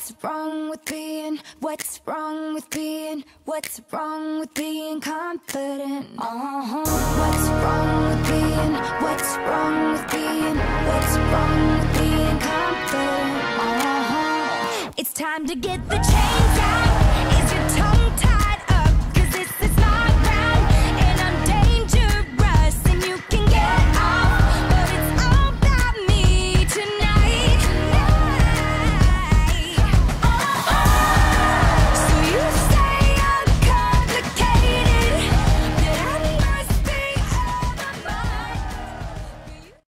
What's wrong with being, what's wrong with being, what's wrong with being confident? Uh-huh. What's wrong with being, what's wrong with being, what's wrong with being confident? Uh-huh. It's time to get the chains out.